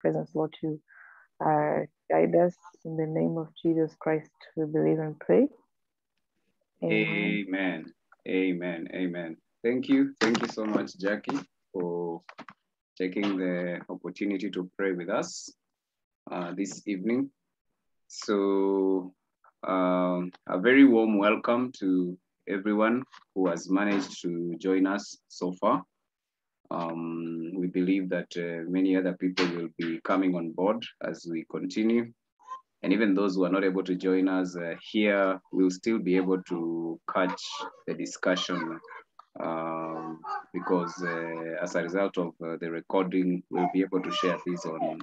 presence, Lord, to uh, guide us. In the name of Jesus Christ, we believe and pray. Amen. Amen. Amen. Amen. Thank you. Thank you so much, Jackie, for taking the opportunity to pray with us uh, this evening. So, um, a very warm welcome to everyone who has managed to join us so far. Um, we believe that uh, many other people will be coming on board as we continue. And even those who are not able to join us uh, here will still be able to catch the discussion um, because uh, as a result of uh, the recording, we'll be able to share this on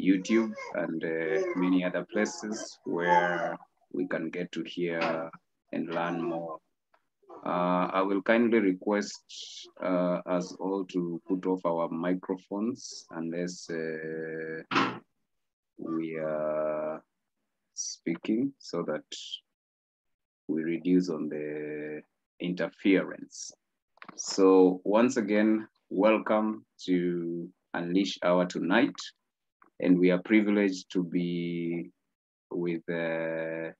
YouTube and uh, many other places where we can get to hear and learn more. Uh, I will kindly request uh, us all to put off our microphones unless uh, we are speaking so that we reduce on the interference. So once again, welcome to Unleash Hour tonight. And we are privileged to be with uh,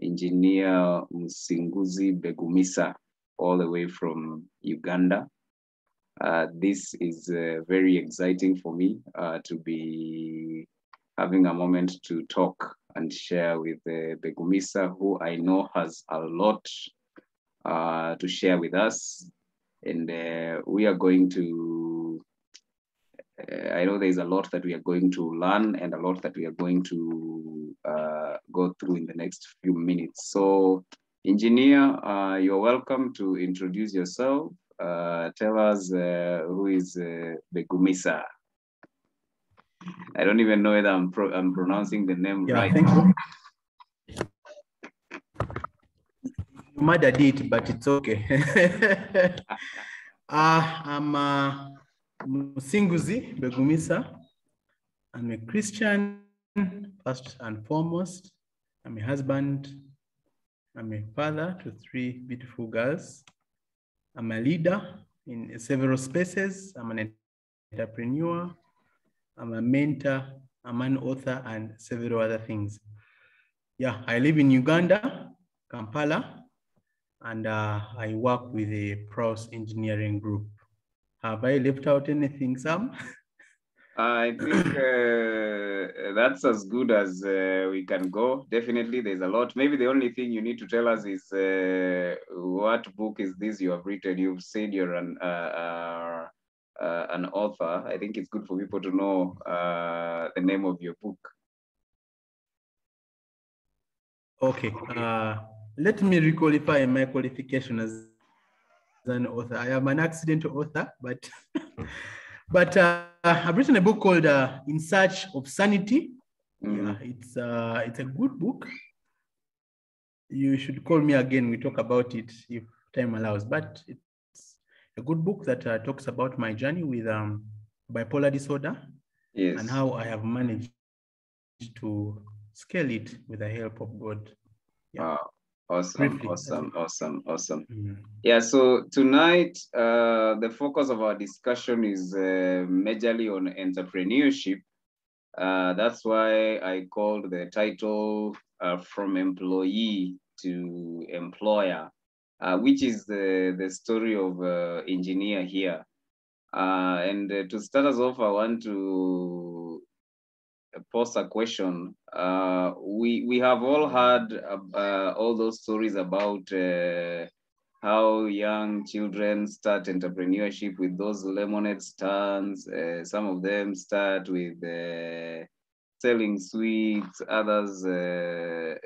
engineer Musinguzi Begumisa, all the way from Uganda. Uh, this is uh, very exciting for me uh, to be having a moment to talk and share with uh, Begumisa, who I know has a lot uh, to share with us. And uh, we are going to, I know there's a lot that we are going to learn and a lot that we are going to go through in the next few minutes. So engineer, uh, you're welcome to introduce yourself. tell us who is Begumisa. I don't even know whether I'm, pro I'm pronouncing the name yeah, right. Thank you. You might have it, but it's okay. uh, I'm uh, Musinguzi Begumisa. I'm a Christian, first and foremost. I'm a husband. I'm a father to three beautiful girls. I'm a leader in several spaces. I'm an entrepreneur. I'm a mentor. I'm an author and several other things. Yeah, I live in Uganda, Kampala, and uh, I work with a Pros Engineering Group. Have I left out anything, Sam? I think uh, that's as good as uh, we can go. Definitely, there's a lot. Maybe the only thing you need to tell us is uh, what book is this you have written? You've said you're an uh, uh, uh, an author. I think it's good for people to know the name of your book. Okay. let me requalify my qualification as an author. I am an accidental author, but but uh, I've written a book called uh, "In Search of Sanity." Mm. Yeah, it's uh, it's a good book. You should call me again. We talk about it if time allows. But it's a good book that uh, talks about my journey with um, bipolar disorder yes. and how I have managed to scale it with the help of God. Yeah. Wow. Awesome, Briefly. awesome, awesome, awesome. Mm. Yeah, so tonight, uh, the focus of our discussion is uh, majorly on entrepreneurship. Uh, that's why I called the title uh, From Employee to Employer, uh, which is the, the story of uh, engineer here. and to start us off, I want to pose a question. Uh, we we have all heard uh, all those stories about uh, how young children start entrepreneurship with those lemonade stands. some of them start with selling sweets. Others,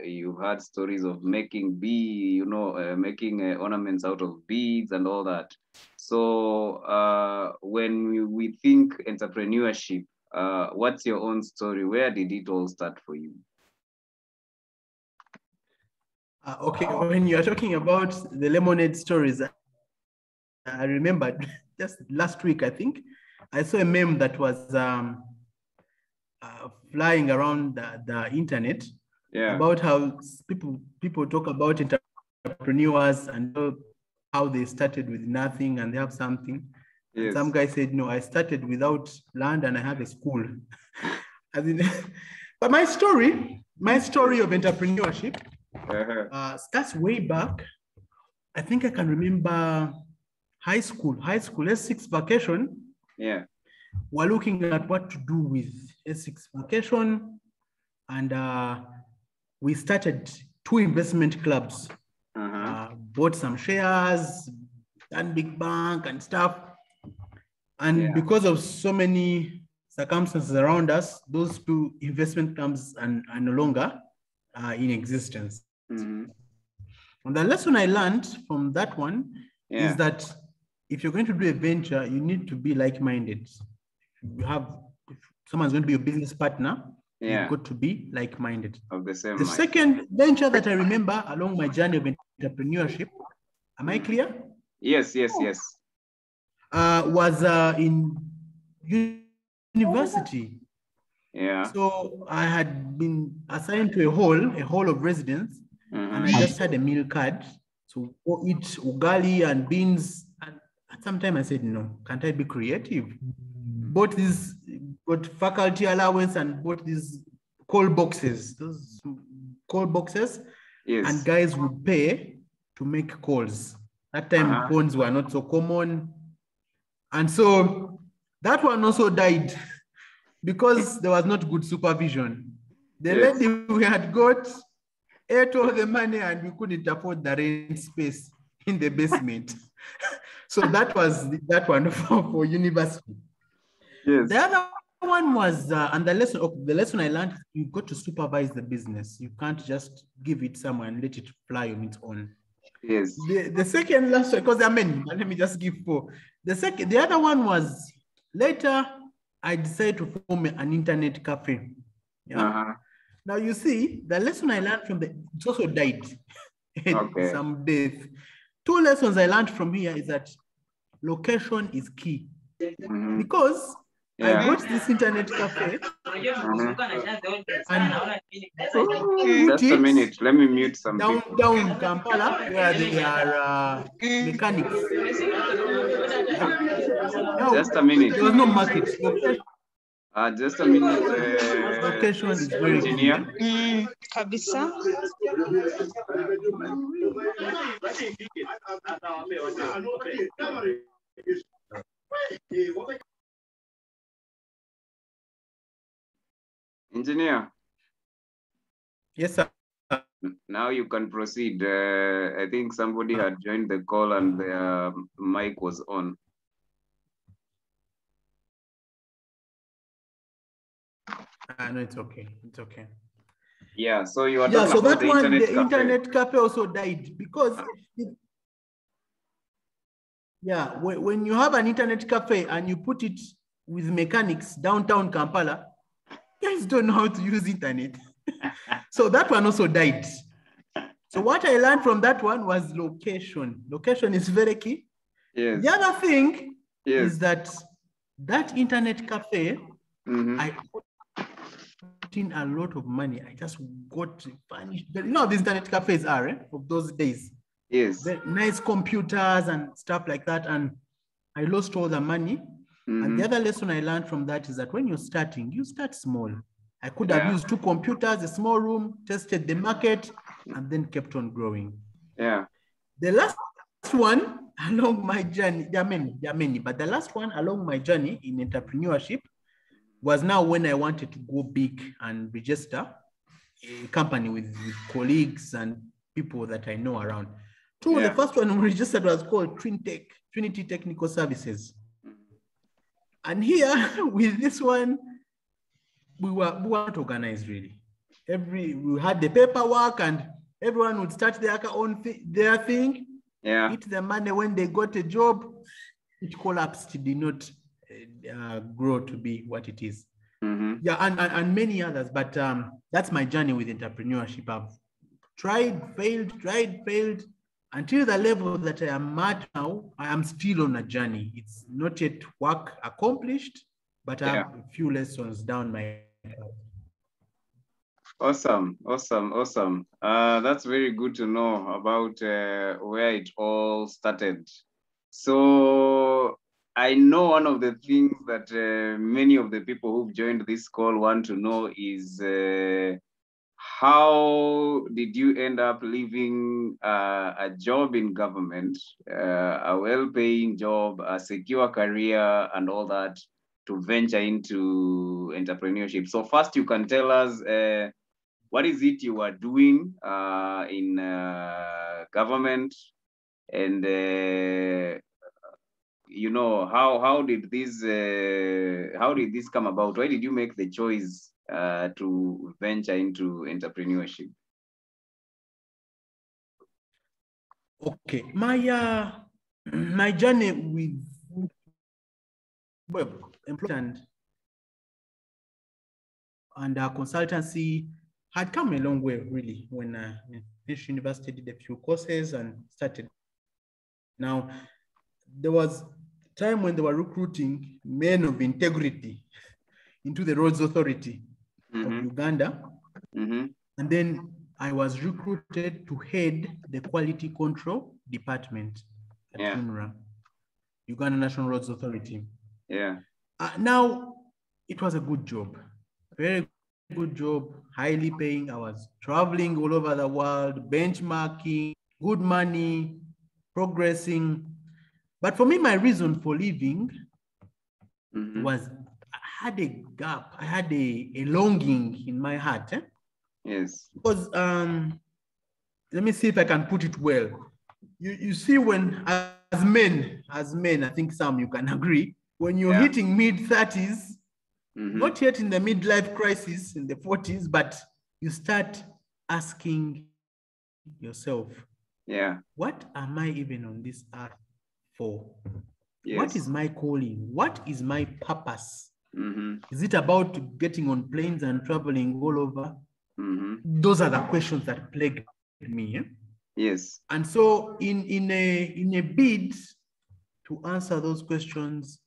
you've heard stories of making bee, you know, making ornaments out of beads and all that. So when we, we think entrepreneurship, uh, what's your own story? Where did it all start for you? Uh, okay, when you're talking about the lemonade stories, I remembered just last week, I think, I saw a meme that was um, uh, flying around the, the internet yeah. about how people people talk about entrepreneurs and how they started with nothing and they have something. Yes. Some guy said, no, I started without land and I have a school. In- but my story, my story of entrepreneurship Uh-huh. uh, starts way back. I think I can remember high school, high school S6 vacation. Yeah. We're looking at what to do with S6 vacation. And uh, we started two investment clubs, Uh-huh. uh, bought some shares, Stanbic bank and stuff. And Yeah. because of so many circumstances around us, those two investment clubs are, are no longer uh, in existence. Mhm. And the lesson I learned from that one Yeah. is that if you're going to do a venture, you need to be like-minded. You have if someone's going to be your business partner. Yeah. You've got to be like-minded. Of the same The mind. second venture that I remember along my journey of entrepreneurship, am I clear? Yes, yes, yes. Uh, was uh, in university. Yeah. So I had been assigned to a hall, a hall of residence, and I just had a meal card. So go eat ugali and beans. And at some time I said, no, can't I be creative? Bought this, got faculty allowance and bought these call boxes, those call boxes, Yes. and guys would pay to make calls. That time Uh-huh. phones were not so common. And so that one also died because there was not good supervision. The Yes. lady we had got ate all the money and we couldn't afford the rent space in the basement. so that was that one for, for university. yes. The other one was, uh, and the lesson, okay, the lesson I learned, you got to supervise the business. You can't just give it someone and let it fly on its own. Yes. The, the second last one, because there are many, but let me just give four. The second, the other one was later I decided to form an internet cafe. Yeah. Uh-huh. Now you see, the lesson I learned from the it also died. Okay. Some death. Two lessons I learned from here is that location is key Mhm. because I Yeah. got this internet cafe Mhm. Just a minute. Let me mute some down people. down Kampala where they are uh, mechanics. No, Just a minute. there was no market. Location, Uh, just a minute. Uh, location is very key. engineer. Mm, kabisa. Engineer. Yes, sir. Now you can proceed. Uh, I think somebody had joined the call and their mic was on. Uh, no, it's okay. It's okay. Yeah. So you are Yeah, talking so about that the one, internet the cafe. internet cafe also died because, it- yeah, when, when you have an internet cafe and you put it with mechanics downtown Kampala, guys don't know how to use internet. so that one also died. So what I learned from that one was location. Location is very key. Yes. The other thing Yes. is that that internet cafe, Mhm. I put in a lot of money. I just got furnished. You know these internet cafes are eh, of those days. Yes. Very nice computers and stuff like that. And I lost all the money. And the Mhm. other lesson I learned from that is that when you're starting, you start small. I could Yeah. have used two computers, a small room, tested the market, and then kept on growing. Yeah. The last one along my journey, there are many, there are many, but the last one along my journey in entrepreneurship was now when I wanted to go big and register a company with, with colleagues and people that I know around. Two, Yeah. the first one we registered was called Trintech, Trinity Technical Services. And here with this one, we were, we weren't organized really. Every we had the paperwork and everyone would start their own thi- their thing, Yeah. eat the money when they got a job. It collapsed, did not uh, grow to be what it is. Mhm. Yeah, and, and, and many others, but um, that's my journey with entrepreneurship. I've tried, failed, tried, failed, until the level that I am at now, I am still on a journey. It's not yet work accomplished, but I have a few lessons down my Awesome, awesome, awesome. Uh, that's very good to know about uh, where it all started. So I know one of the things that uh, many of the people who've joined this call want to know is uh, how did you end up leaving uh, a job in government, uh, a well-paying job, a secure career, and all that to venture into entrepreneurship? So first, you can tell us uh, what is it you are doing uh, in government, and you know how how did this uh, how did this come about? Why did you make the choice uh, to venture into entrepreneurship? Okay, my uh, my journey with well, employment and uh, consultancy had come a long way, really, when I finished university, did a few courses and started. Now, there was time when they were recruiting men of integrity into the roads authority of Mhm, Uganda. mhm, And then I was recruited to head the quality control department at Yeah. UNRA, Uganda National Roads Authority. Yeah. Uh, now, it was a good job, very good job, highly paying. I was traveling all over the world, benchmarking, good money, progressing. But for me, my reason for leaving mhm, was I had a gap, I had a, a longing in my heart. eh? Yes. because um let me see if i can put it well you you see when as men as men i think some you can agree when you're Yeah. hitting mid 30s mhm, not yet in the midlife crisis in the 40s but you start asking yourself Yeah. what am i even on this earth for Yes. what is my calling what is my purpose Mhm, is it about getting on planes and traveling all over mhm, those are the questions that plagued me eh? Yes. And so in, in, a, in a bid to answer those questions,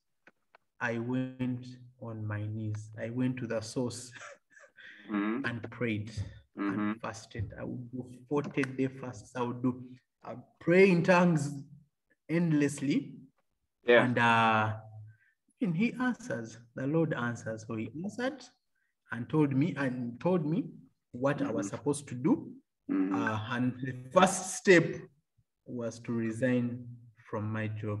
I went on my knees. I went to the source mhm, and prayed and fasted. I would do 40 day fasts. I would do I pray in tongues endlessly. Yeah. And uh, and he answers. The Lord answers. So he answered and told me and told me what I was Mhm. supposed to do. mhm, Uh, and the first step was to resign from my job.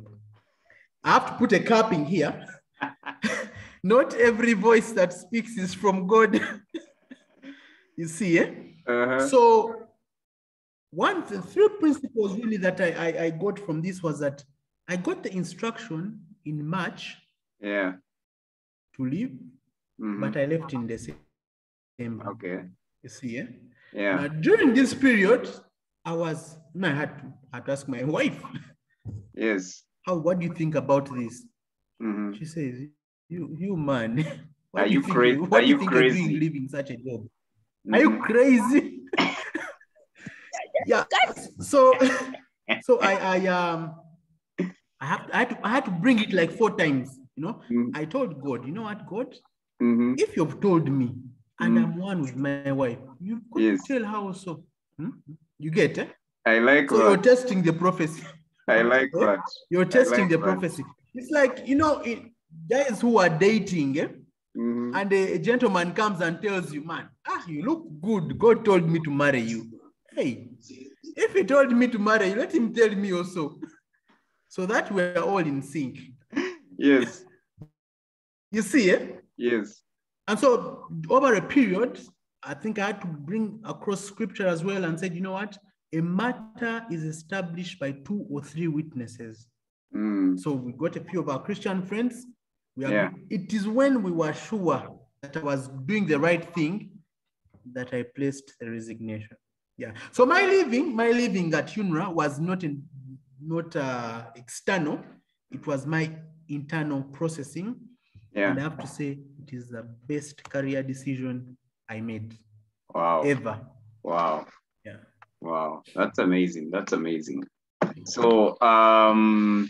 I have to put a capping here. Not every voice that speaks is from God. you see, eh? uh-huh, So, one the three principles really that I, I, I got from this was that I got the instruction in March Yeah. to leave, mhm, but I left in December. Okay. You see, eh? Yeah. Now, during this period, I was, no, I had to, I had to ask my wife, Yes. how, what do you think about this? mhm, She says, you, you man, what Are you think cra- what are you think you're doing crazy? leaving such a job? Are you mhm, crazy? Yeah. Guys. So, so I, I, um, I have, I had to, I had to bring it like four times. You know, mhm, I told God, you know what, God, mhm, if you've told me and Mm. I'm one with my wife, you've got Yes. tell how so. Hmm? You get it? I like So you're testing the prophecy. I like Eh? that. You're testing like the that. prophecy. It's like, you know, it, guys who are dating, eh? Mhm, and a, a gentleman comes and tells you, man, ah, you look good. God told me to marry you. Hey, if he told me to marry you, let him tell me also. So that we're all in sync. Yes. You see, eh? Yes. And so over a period, I think I had to bring across scripture as well and said, you know what? A matter is established by two or three witnesses. Mm, So we got a few of our Christian friends. We are, Yeah. It is when we were sure that I was doing the right thing that I placed the resignation. Yeah. So my living, my living at UNRA was not in, not uh, external. It was my internal processing. Yeah. And I have to say, it is the best career decision I made Wow. ever. Wow. Yeah. Wow. That's amazing. That's amazing. So um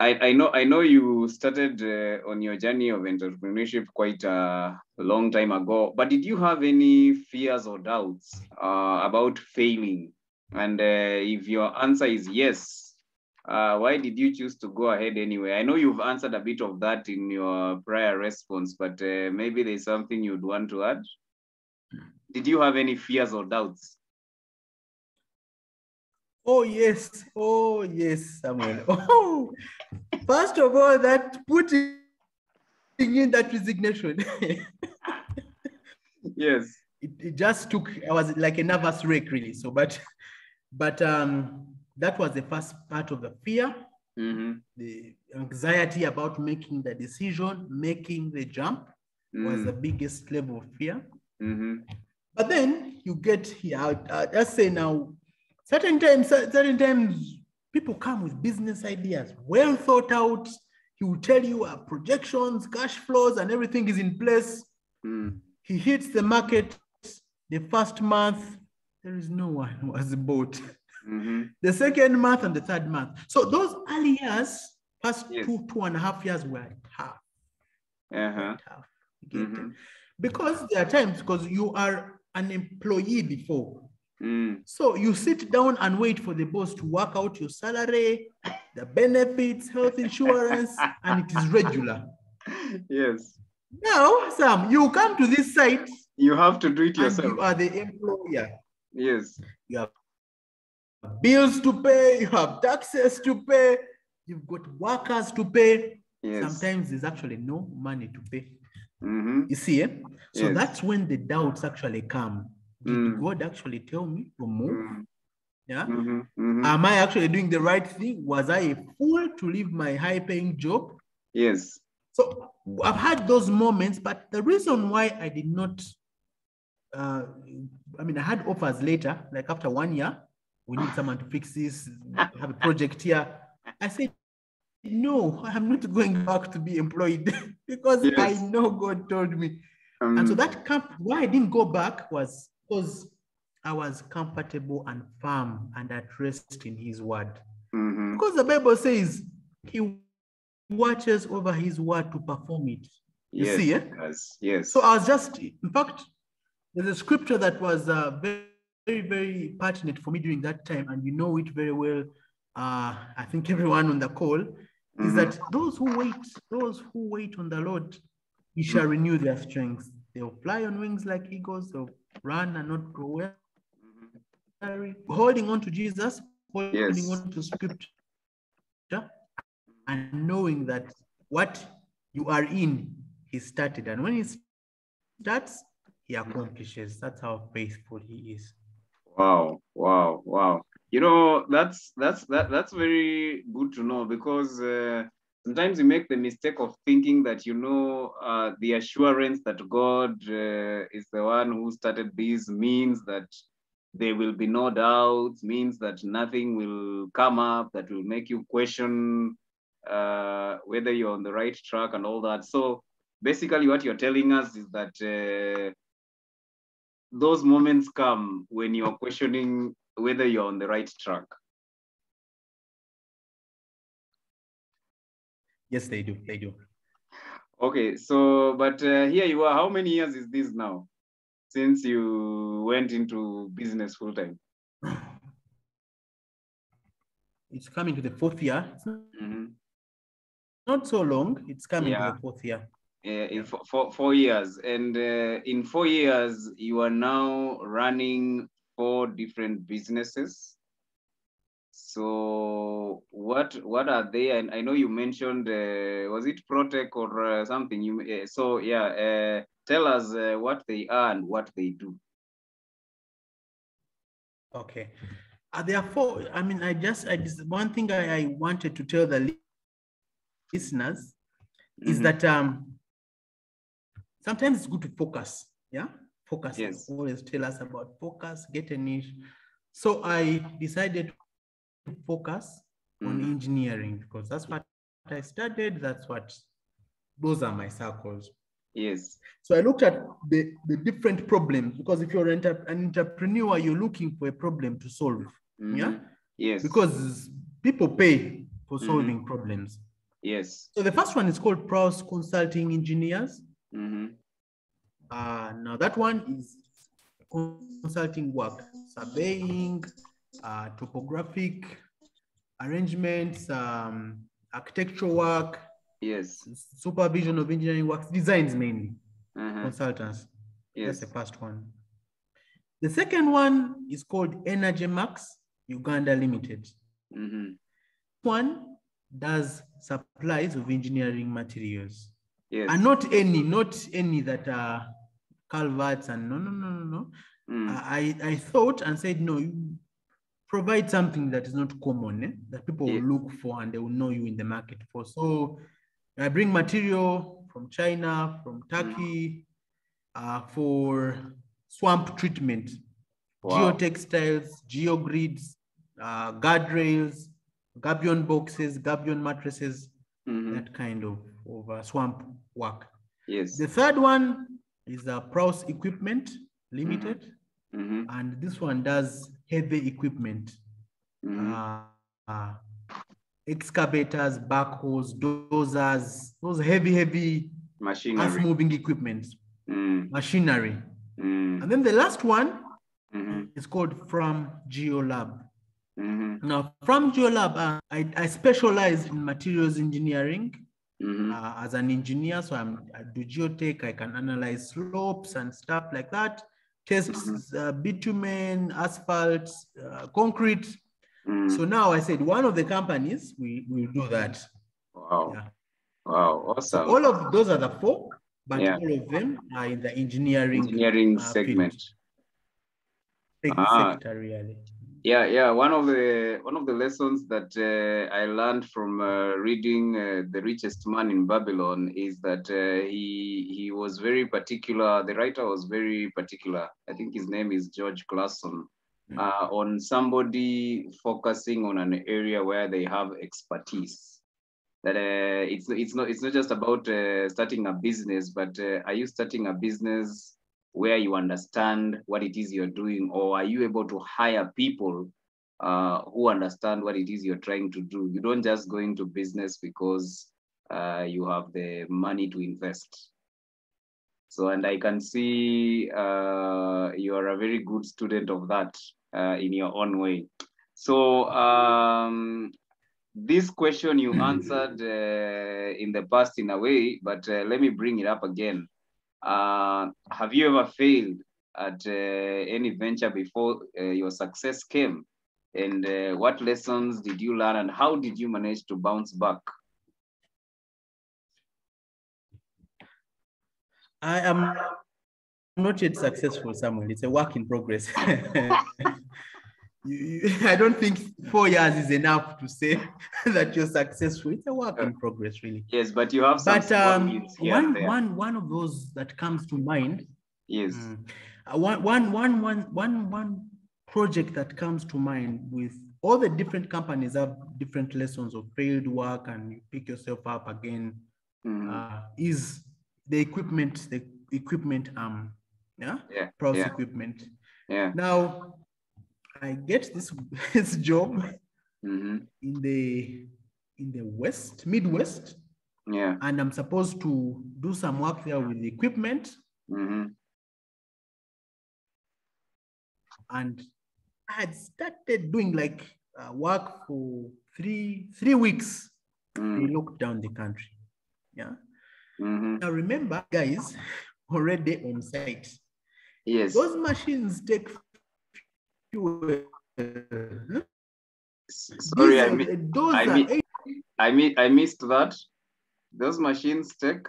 I, I know I know you started uh, on your journey of entrepreneurship quite a long time ago, but did you have any fears or doubts uh, about failing? And uh, if your answer is yes, uh, why did you choose to go ahead anyway? I know you've answered a bit of that in your prior response, but uh, maybe there's something you'd want to add. Did you have any fears or doubts? Oh yes, oh yes, Samuel. Oh, first of all, that putting in that resignation. yes. It, it just took. I was like a nervous wreck, really. So, but, but um, that was the first part of the fear, Mm-hmm. the anxiety about making the decision, making the jump was the biggest level of fear. Mm-hmm. But then you get here. Uh, let's say now, certain times, certain times, people come with business ideas, well thought out. He will tell you uh, projections, cash flows, and everything is in place. Mm. He hits the market the first month. There is no one who has bought. Mm-hmm. The second month and the third month. So those early years, past Yes. two, two and a half years were tough. Uh-huh. Tough. Mm-hmm. Because there are times because you are an employee before. Mm. So you sit down and wait for the boss to work out your salary, the benefits, health insurance, and it is regular. Yes. Now, Sam, you come to this site You have to do it yourself. you are the employer. Yes. You have bills to pay, you have taxes to pay, you've got workers to pay. Yes. Sometimes there's actually no money to pay. Mm-hmm. You see, eh? so Yes. that's when the doubts actually come. Did Mm. God actually tell me to move? Mm-hmm. Yeah. Mm-hmm. Mm-hmm. Am I actually doing the right thing? Was I a fool to leave my high paying job? yes. So I've had those moments, but the reason why I did not, uh, I mean, I had offers later, like after one year, we need someone to fix this, have a project here. I said, no, I'm not going back to be employed because I know God told me. Um, And so that camp, why I didn't go back was because I was comfortable and firm and at rest in his word. mhm. Because the Bible says he watches over his word to perform it. You yes. see, eh? Yes. Yes. So I was just, in fact, there's a scripture that was uh, very, very, very pertinent for me during that time, and you know it very well. Uh, I think everyone on the call is Mhm. that those who wait, those who wait on the Lord, He shall renew their strength. They'll fly on wings like eagles. They'll run and not grow Mhm. Holding on to Jesus, holding Yes. on to Scripture, and knowing that what you are in, He started, and when He starts, He accomplishes. That's how faithful He is. Wow, wow, wow. You know, that's that's that that's very good to know because uh, sometimes we make the mistake of thinking that you know uh, the assurance that God uh, is the one who started this means that there will be no doubts, means that nothing will come up that will make you question uh, whether you're on the right track and all that. So basically, what you're telling us is that. Uh, those moments come when you're questioning whether you're on the right track. Yes, they do. They do. Okay, so but uh, here you are. How many years is this now since you went into business full time? It's coming to the fourth year. It's hmm not so long. It's coming Yeah. to the fourth year. Uh, in four years, and uh, in four years, you are now running four different businesses. So what what are they? And I know you mentioned uh, was it Protec or uh, something? You uh, so yeah. Uh, tell us uh, what they are and what they do. Okay. Uh, therefore, I mean, I just, I just one thing I, I wanted to tell the listeners is Mhm. that um, sometimes it's good to focus. Yeah, focus. Yes. Always tell us about focus, get a niche. So I decided to focus on Mhm. engineering because that's what I studied. That's what those are my circles. Yes. So I looked at the, the different problems because if you're an, an entrepreneur, you're looking for a problem to solve. Yeah. Mhm. Yes. Because people pay for Mhm. solving problems. yes. So the first one is called Prowse Consulting Engineers. Mhm. Uh, now that one is consulting work, surveying, uh, topographic, arrangements, um, architectural work, Yes. supervision of engineering works, designs mainly, Uh-huh. consultants. Yes. That's the first one. The second one is called Energy Max Uganda Limited. Mhm. One does supplies of engineering materials. Yes. And not any, not any that are culverts and no, no, no, no, no. Mm. I, I thought and said, no, you provide something that is not common, eh, that people Yeah. will look for and they will know you in the market for. So I bring material from China, from Turkey, uh, for swamp treatment, Wow. geotextiles, geogrids, uh, guardrails, gabion boxes, gabion mattresses, Mhm. that kind of, of uh, swamp work. Yes. The third one is uh, Prowse Equipment Limited, Mhm. and this one does heavy equipment, Mhm. uh, excavators, backhoes, dozers, those heavy, heavy Machinery. earth-moving equipment, Mm. machinery. Mm. And then the last one Mhm. is called From Geolab. Mhm. Now, from Geolab, uh, I, I specialize in materials engineering Mhm. uh, as an engineer. So I'm, I do geotech, I can analyze slopes and stuff like that, test uh, bitumen, asphalt, uh, concrete. Mm. So now I said one of the companies, we will do that. Wow. Yeah. Wow. So Awesome. all of those are the four, but Yeah. all of them are in the engineering Engineering uh, field. segment. sec- Ah. sector, really. Yeah, yeah. One of the one of the lessons that uh, I learned from uh, reading uh, The Richest Man in Babylon is that uh, he he was very particular. The writer was very particular. I think his name is George Clason. Mm. Uh, on somebody focusing on an area where they have expertise. That uh, it's it's not it's not just about uh, starting a business, but uh, are you starting a business where you understand what it is you're doing, or are you able to hire people uh, who understand what it is you're trying to do? You don't just go into business because uh, you have the money to invest. So, and I can see uh, you are a very good student of that uh, in your own way. So, um, this question you answered uh, in the past in a way, but uh, let me bring it up again. Uh, have you ever failed at uh, any venture before uh, your success came? And uh, what lessons did you learn, and how did you manage to bounce back? I am not yet successful, Samuel. It's a work in progress. You- you- I don't think four years is enough to say that you're successful. It's a work in progress, really. Yes, but you have some But um, wins here and one, one, one of those that comes to mind, Yes. mm, uh, one, one, one, one, one, one project that comes to mind with all the different companies have different lessons of failed work and you pick yourself up again Mhm. uh, is the equipment, the equipment um Yeah, yeah. Prowse yeah. equipment. Yeah. Now, I get this, this job hmm in the in the west, Midwest, Yeah. and I'm supposed to do some work there with equipment. hmm And I had started doing like uh, work for three three weeks. They locked down the country. Yeah. hmm Now remember, guys, already on site. Yes. Those machines take Sorry, I, mi- those I mi- I, mi- I missed that. Those machines take.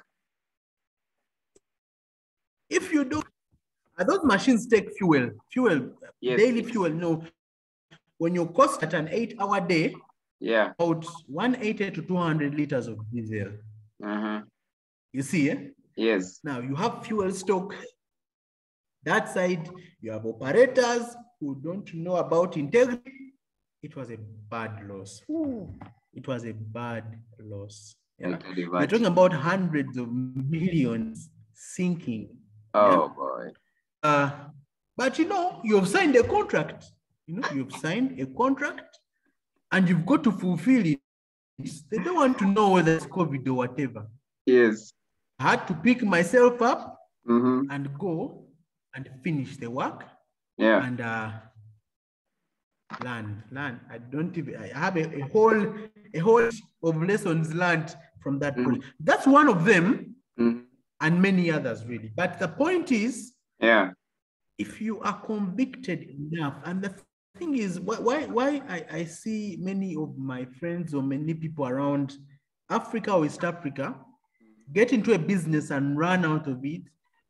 if you do, those machines take fuel, fuel, Yes. daily yes. fuel. No, when you cost at an eight-hour day, Yeah. about 180 to 200 liters of diesel. Uh-huh. You see, eh? Yes. now you have fuel stock. That side, you have operators who don't know about integrity. It was a bad loss. Ooh, It was a bad loss. Yeah. I tell you We're talking about hundreds of millions sinking. Oh boy. Uh, but you know, you've signed a contract. You know, you've signed a contract and you've got to fulfill it. They don't want to know whether it's COVID or whatever. Yes. I had to pick myself up Mm-hmm. and go and finish the work. Yeah. And uh, Land, land. I don't even. I have a, a whole a whole of lessons learned from that project. That's one of them, Mhm. and many others really. But the point is, Yeah. if you are convicted enough, and the thing is, why why, why I, I see many of my friends or many people around Africa or East Africa get into a business and run out of it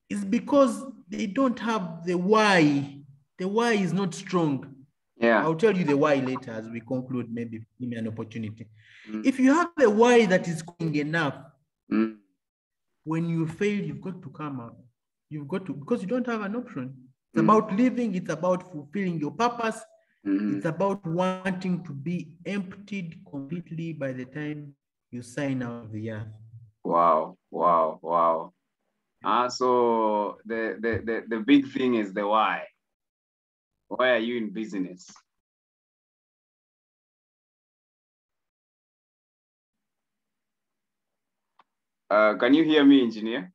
is because they don't have the why. The why is not strong. Yeah. I'll tell you the why later as we conclude, maybe give me an opportunity. Mm. If you have a why that is going enough, Mm. when you fail, you've got to come out. You've got to, because you don't have an option. It's Mm. about living, it's about fulfilling your purpose, Mhm. it's about wanting to be emptied completely by the time you sign out of the earth. Wow. Wow. Wow. Ah, so the, the the the big thing is the why. Why are you in business? Uh, can you hear me, engineer?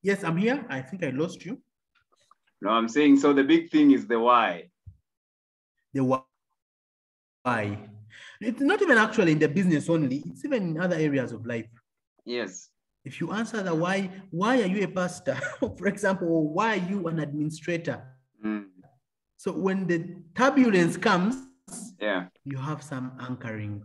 Yes, I'm here. I think I lost you. No, I'm saying so. The big thing is the why. The wh- why. It's not even actually in the business only, it's even in other areas of life. Yes. If you answer the why, why are you a pastor? For example, or why are you an administrator? Mm. So when the turbulence comes, Yeah. you have some anchoring.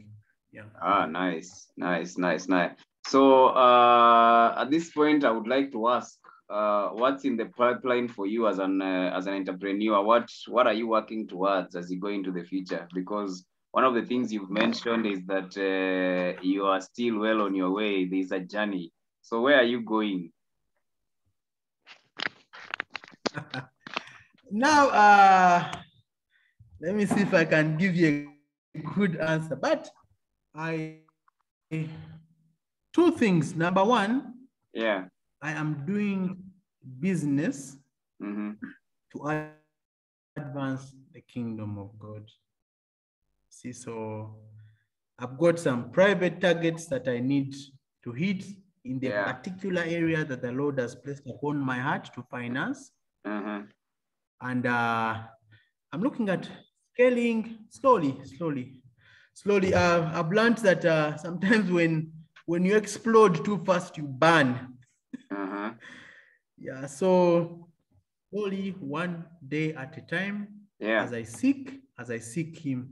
Yeah. Ah, nice, nice, nice, nice. So uh, at this point, I would like to ask, uh, what's in the pipeline for you as an uh, as an entrepreneur? What what are you working towards as you go into the future? Because one of the things you've mentioned is that uh, you are still well on your way. There's a journey. So where are you going? now, uh, let me see if I can give you a good answer. But I, two things. Number one, Yeah. I am doing business hmm to advance the kingdom of God. See, so I've got some private targets that I need to hit in the Yeah. particular area that the Lord has placed upon my heart to finance. uh And uh, I'm looking at scaling slowly, slowly, slowly. Uh, I've learned that uh, sometimes when when you explode too fast, you burn. uh Yeah, so slowly, one day at a time, Yeah. as I seek, as I seek Him,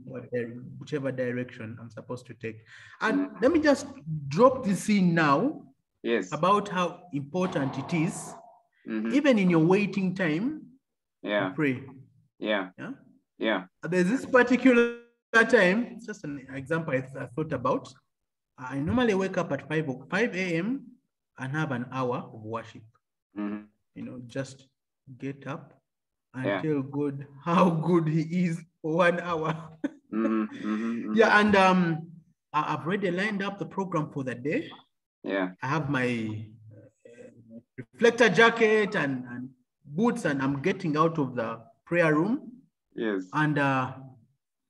whichever direction I'm supposed to take. And let me just drop this in now Yes. about how important it is, Mhm. even in your waiting time, to Yeah. pray. Yeah. Yeah. Yeah. There's this particular time, it's just an example I, I thought about. I normally wake up at 5, o- 5 a.m. and have an hour of worship. hmm You know, just get up and Yeah. tell God how good He is for one hour. hmm hmm yeah, and um, I've already lined up the program for the day. Yeah. I have my uh, reflector jacket and, and boots, and I'm getting out of the prayer room. Yes. And uh,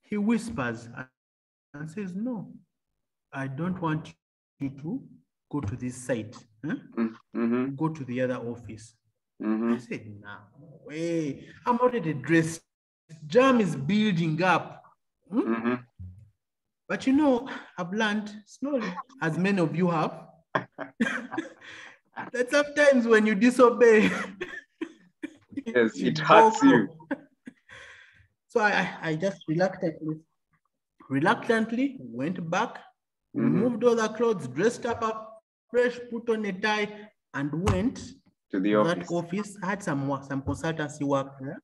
he whispers and- says, No, I don't want you to go to this site. huh? Mm-hmm. Go to the other office. Mm-hmm. I said, No way. I'm already dressed. Jam is building up. Hmm? Mm-hmm. But you know, I've learned slowly, as many of you have, that sometimes when you disobey, Yes, it hurts you. So I, I- just reluctantly, reluctantly went back, Mhm. removed all the clothes, dressed up, up fresh, put on a tie, and went To the to office. that office. I had some work, some consultancy work there.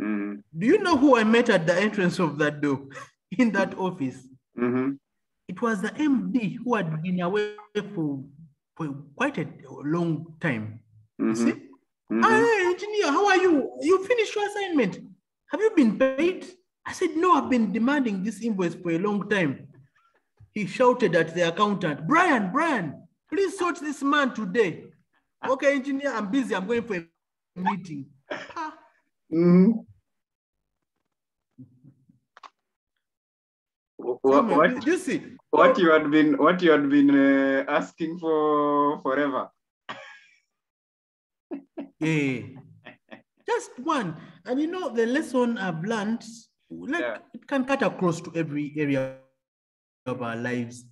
Mm-hmm. Do you know who I met at the entrance of that door in that office? Mm-hmm. It was the MD who had been away for, for quite a long time. You see? Mm-hmm. Hey, engineer, how are you? You finished your assignment. Have you been paid? I said, No, I've been demanding this invoice for a long time. He shouted at the accountant, Brian, Brian, please sort this man today. Okay, engineer, I'm busy. I'm going for a meeting. Ah, Mm-hmm. What, what, do you see? What you had been what you had been uh, asking for forever. Yeah. just one. And you know, the lesson I've learned, like Yeah. it can cut across to every area of our lives.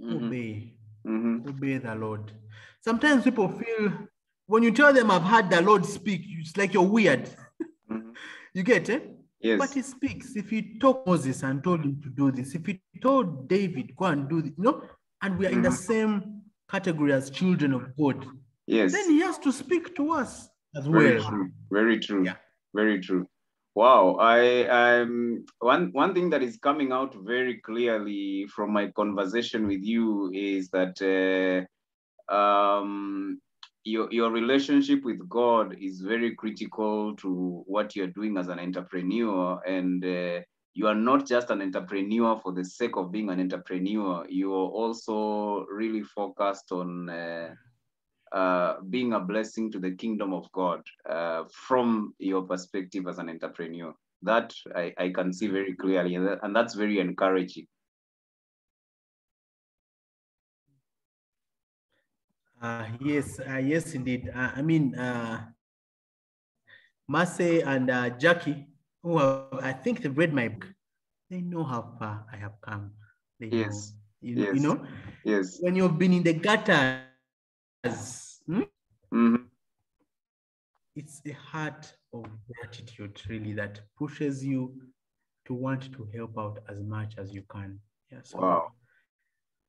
Mhm, Obey, mhm. obey the Lord. Sometimes people feel when you tell them I've heard the Lord speak, it's like you're weird. Mhm. You get it? Yes. But he speaks. If he told Moses and told him to do this, if he told David, go and do this, you know, and we are in the Mhm. same category as children of God, Yes. then he has to speak to us as Very well. true. Very true. Yeah. Very true. Wow. I um one one thing that is coming out very clearly from my conversation with you is that uh, um your your relationship with God is very critical to what you're doing as an entrepreneur and uh, you are not just an entrepreneur for the sake of being an entrepreneur you are also really focused on uh, uh, being a blessing to the kingdom of God uh, from your perspective as an entrepreneur. That I, I can see very clearly, and, and that's very encouraging. Uh, yes, uh, yes, indeed. Uh, I mean, uh, Marseille and uh, Jackie, who have, I think they've read my book, they know how far I have come. They Yes, know, you, know- you yes. know, Yes. when you've been in the gutters, hmm, Mhm. it's a heart of gratitude really that pushes you to want to help out as much as you can. Yeah. So Wow.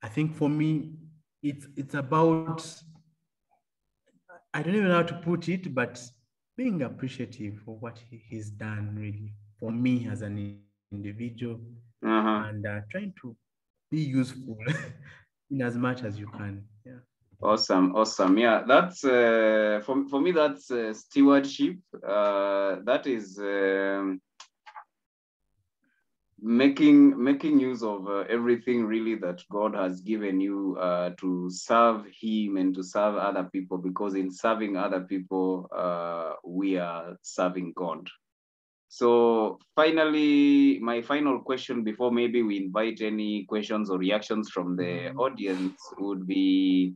I think for me, it's it's about I don't even know how to put it, but being appreciative for what he, he's done really for me as an individual Uh-huh. and uh, trying to be useful in as much as you can. Yeah. Awesome, awesome. Yeah, that's uh, for for me. That's uh, stewardship. Uh, that is um, making making use of uh, everything really that God has given you uh, to serve Him and to serve other people. Because in serving other people, uh, we are serving God. So finally, my final question before maybe we invite any questions or reactions from the audience would be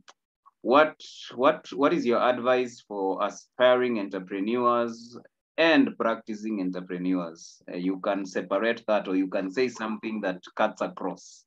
what what what is your advice for aspiring entrepreneurs and practicing entrepreneurs. Uh, you can separate that or you can say something that cuts across